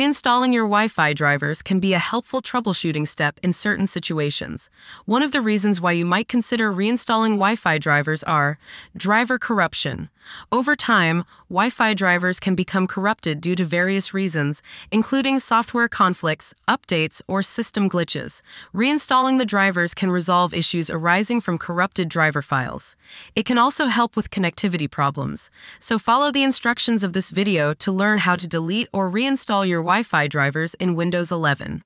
Reinstalling your Wi Fi drivers can be a helpful troubleshooting step in certain situations. One of the reasons why you might consider reinstalling Wi Fi drivers are driver corruption. Over time, Wi Fi drivers can become corrupted due to various reasons, including software conflicts, updates, or system glitches. Reinstalling the drivers can resolve issues arising from corrupted driver files. It can also help with connectivity problems. So, follow the instructions of this video to learn how to delete or reinstall your Wi Fi drivers in Windows 11.